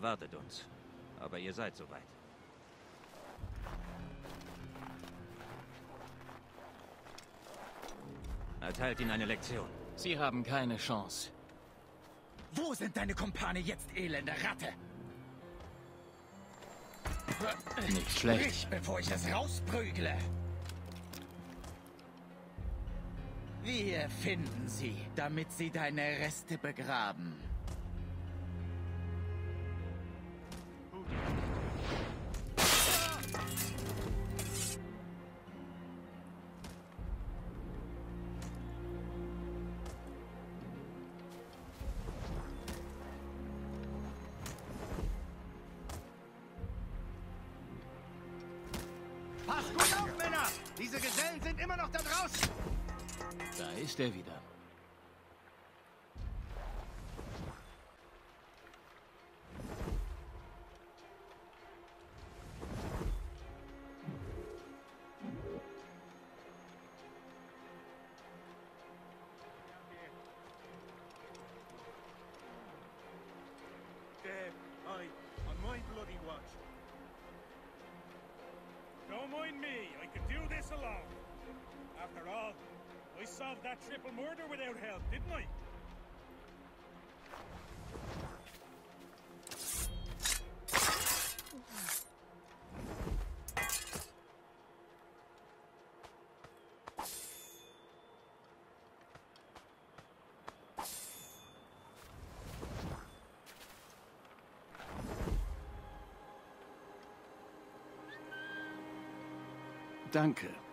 Erwartet uns. Aber ihr seid soweit. Erteilt ihnen eine Lektion. Sie haben keine Chance. Wo sind deine Kumpane jetzt, elende Ratte? Nicht schlecht. Sprich, bevor ich es rausprügle. Wir finden sie, damit sie deine Reste begraben. After all, I solved that triple murder without help, didn't I? Danke.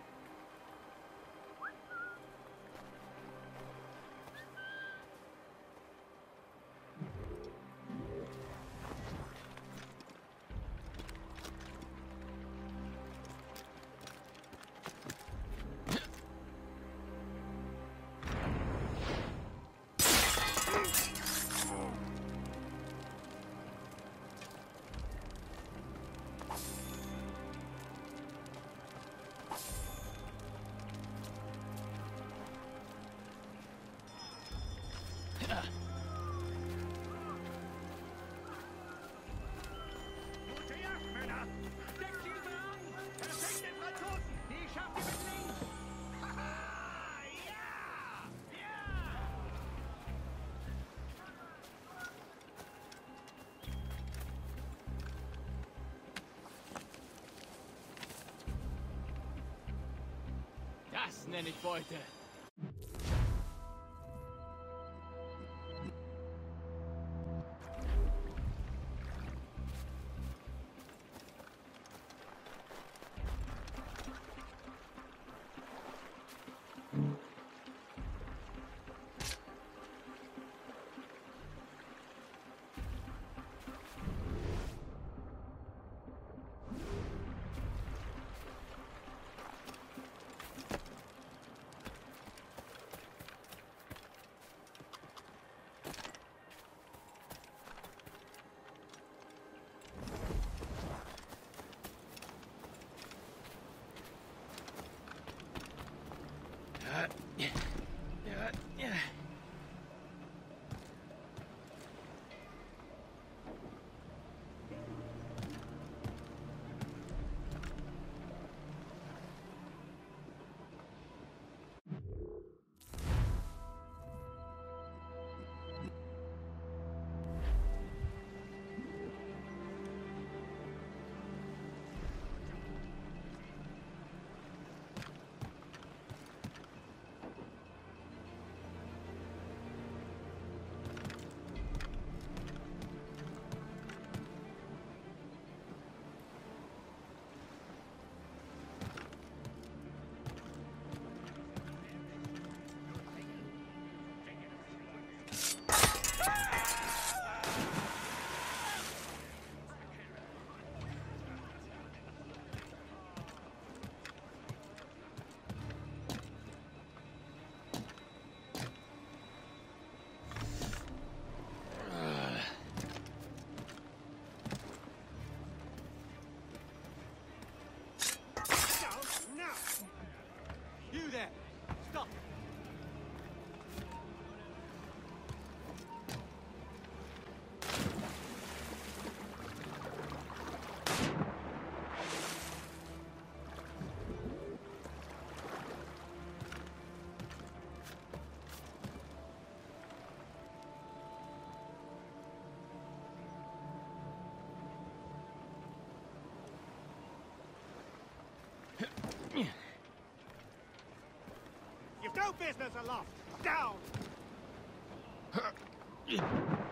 Das nenne ich Beute. Yeah. No business aloft! Down!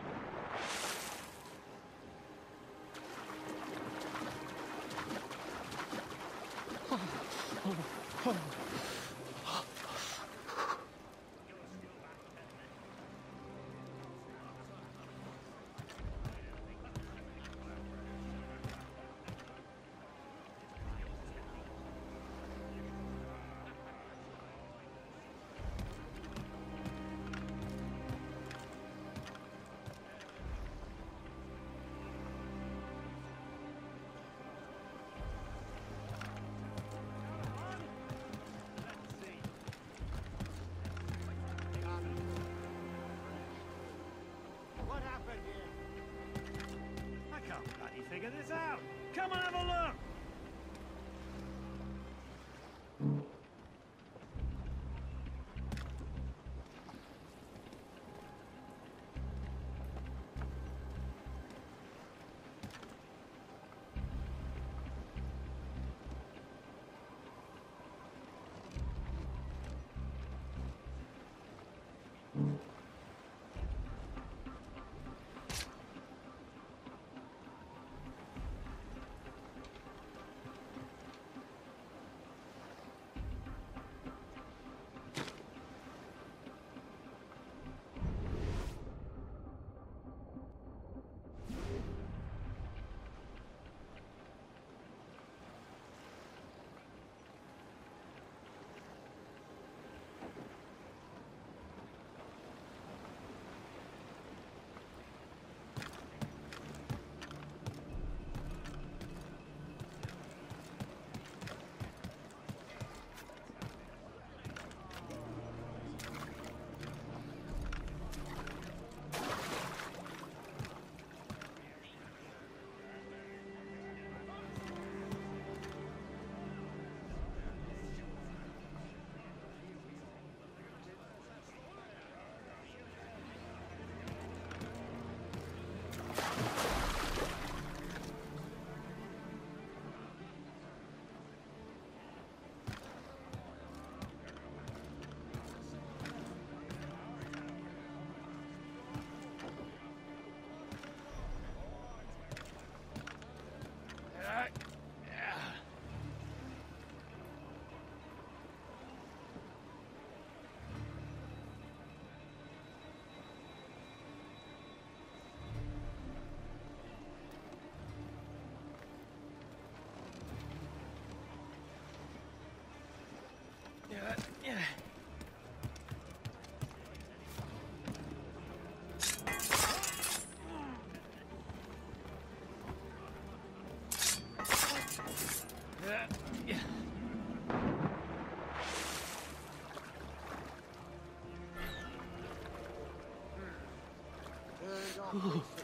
Ooh.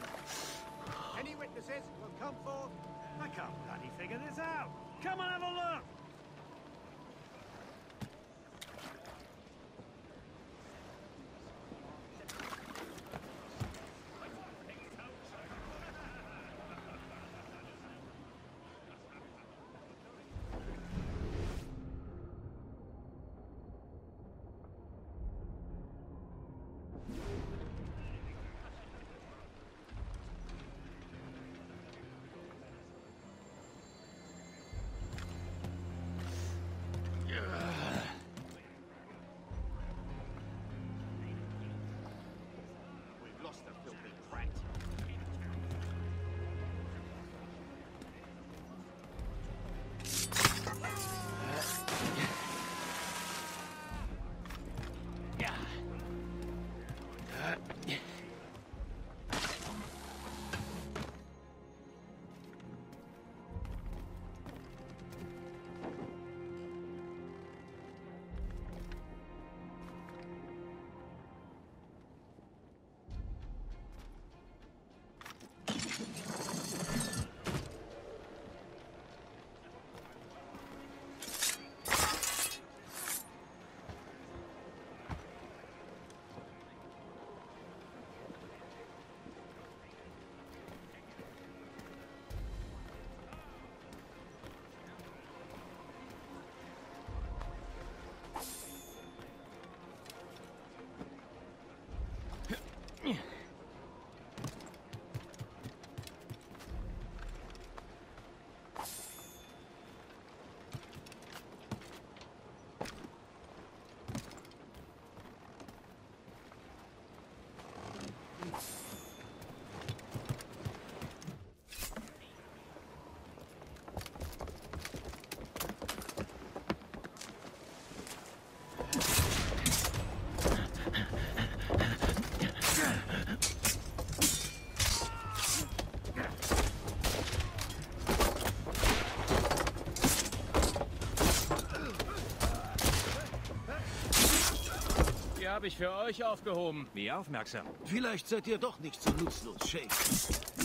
Habe ich für euch aufgehoben. Wie aufmerksam. Vielleicht seid ihr doch nicht so nutzlos, Shay.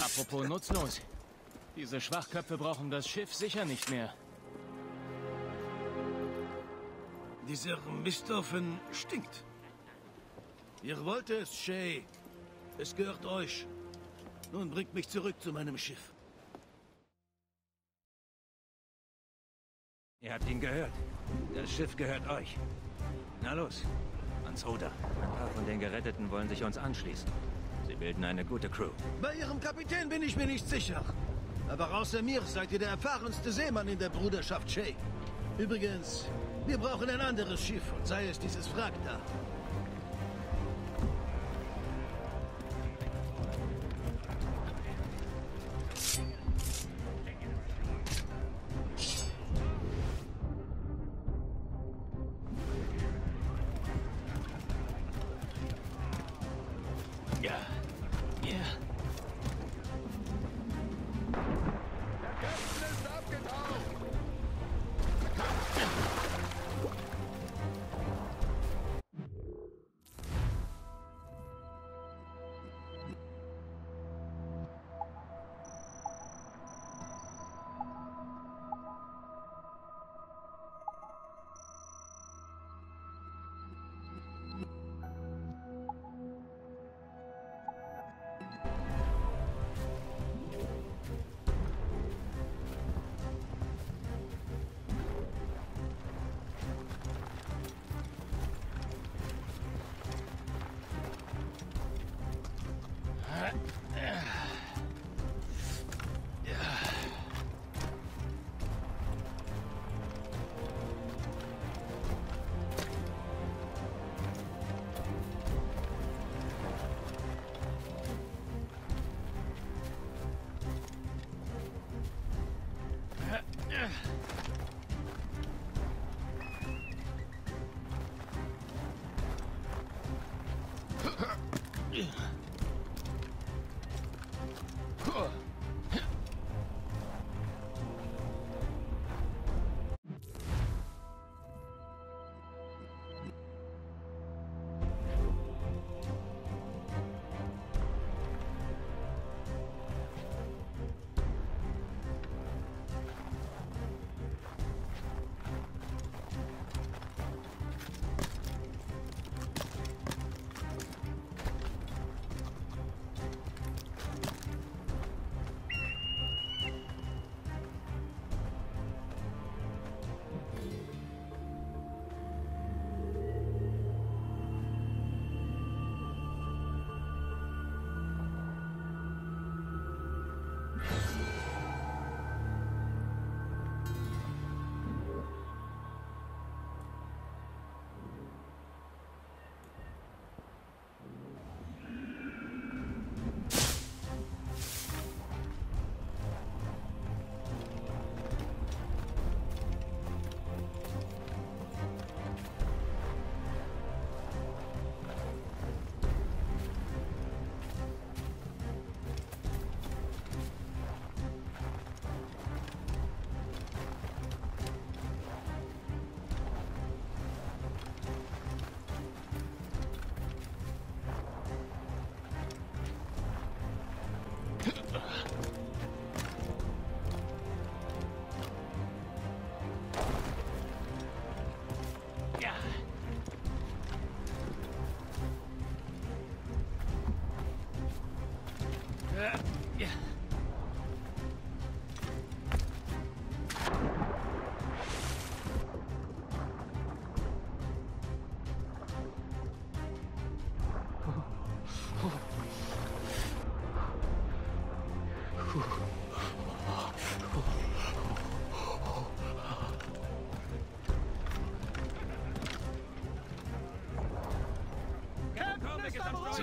Apropos nutzlos. Diese Schwachköpfe brauchen das Schiff sicher nicht mehr. Dieser Mistoffen stinkt. Ihr wollt es, Shay. Es gehört euch. Nun bringt mich zurück zu meinem Schiff. Ihr habt ihn gehört. Das Schiff gehört euch. Na los, ans Ruder. Ein paar von den Geretteten wollen sich uns anschließen. Sie bilden eine gute Crew. Bei ihrem Kapitän bin ich mir nicht sicher. Aber außer mir seid ihr der erfahrenste Seemann in der Bruderschaft Shay. Übrigens, wir brauchen ein anderes Schiff und sei es dieses Wrack da.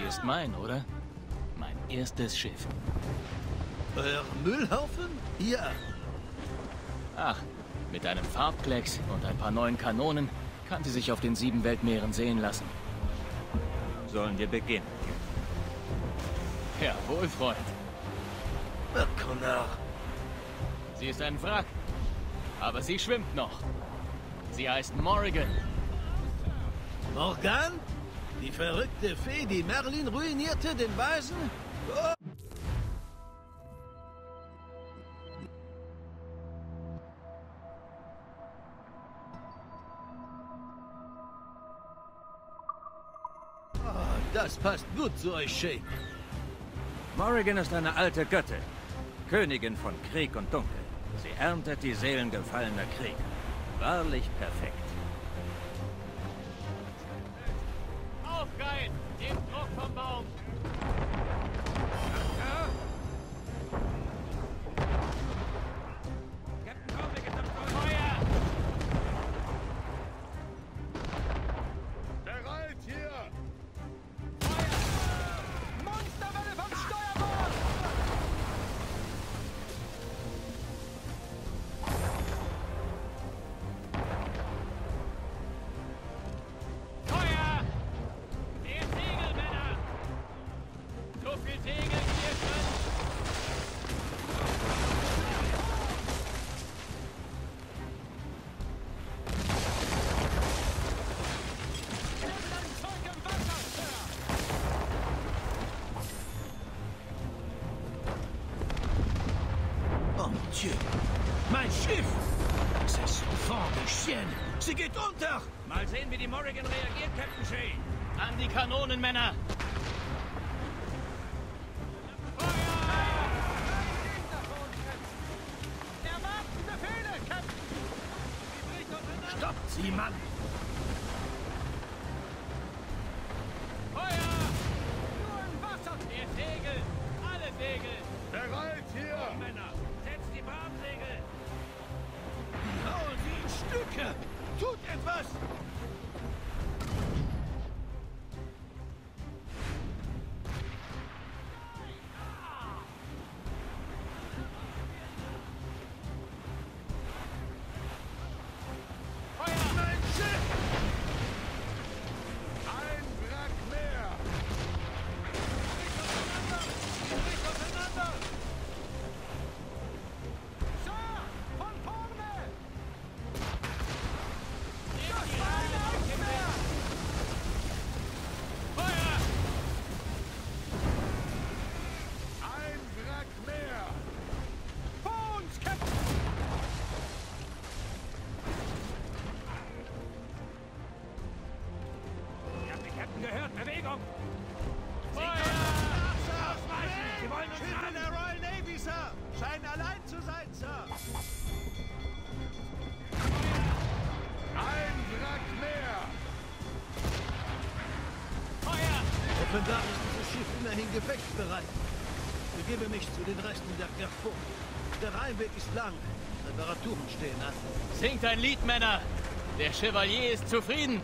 Ist mein, oder? Mein erstes Schiff. Euer Müllhaufen? Ja. Ach, mit einem Farbklecks und ein paar neuen Kanonen kann sie sich auf den sieben Weltmeeren sehen lassen. Sollen wir beginnen? Jawohl, Freund. Na, Connard. Sie ist ein Wrack. Aber sie schwimmt noch. Sie heißt Morrigan. Morgan? Die verrückte Fee, die Merlin ruinierte, den Weisen? Oh. Das passt gut zu euch, Shay. Morrigan ist eine alte Göttin. Königin von Krieg und Dunkel. Sie erntet die Seelen gefallener Krieger. Wahrlich perfekt. Mon Dieu. Mein Schiff! C'est son fond de chienne. Sie geht unter! Mal sehen, wie die Morrigan reagiert, Captain Shay. An die Kanonen, Männer! Panthers! Begebe mich zu den Resten der Carrefour. Der Rheinweg ist lang. Reparaturen stehen an. Singt ein Lied, Männer! Der Chevalier ist zufrieden!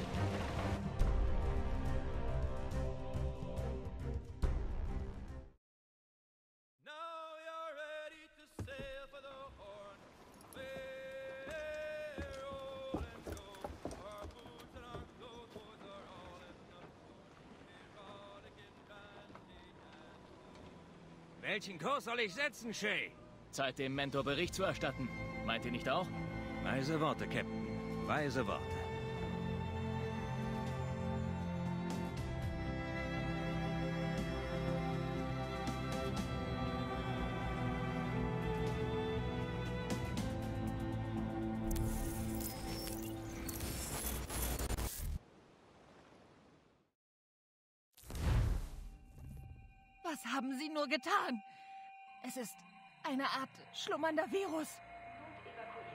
Welchen Kurs soll ich setzen, Shay? Zeit, dem Mentor Bericht zu erstatten. Meint ihr nicht auch? Weise Worte, Captain. Weise Worte. Was haben Sie nur getan? Es ist eine Art schlummernder Virus.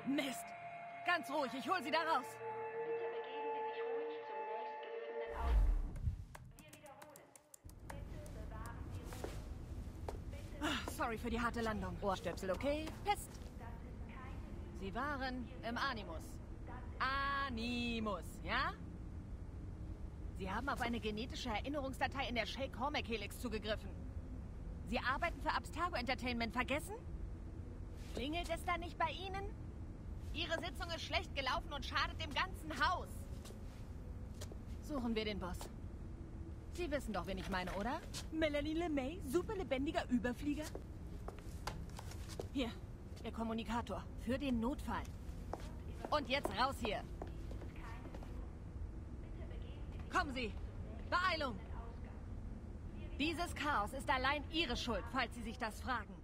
Mist. Ganz ruhig, ich hol Sie da raus. Bitte begeben Sie sich ruhig zum nächstgelegenen Ausgang. Wir wiederholen. Bitte bewahren Sie Ruhe. Ah, Sorry für die harte Landung. Ohrstöpsel, okay? Pest. Sie waren im Animus. Animus, ja? Sie haben auf eine genetische Erinnerungsdatei in der Shake Hormack Helix zugegriffen. Sie arbeiten für Abstergo Entertainment, vergessen? Klingelt es da nicht bei Ihnen? Ihre Sitzung ist schlecht gelaufen und schadet dem ganzen Haus. Suchen wir den Boss. Sie wissen doch, wen ich meine, oder? Melanie LeMay, super lebendiger Überflieger? Hier, Ihr Kommunikator. Für den Notfall. Und jetzt raus hier. Kommen Sie. Beeilung! Dieses Chaos ist allein Ihre Schuld, falls Sie sich das fragen.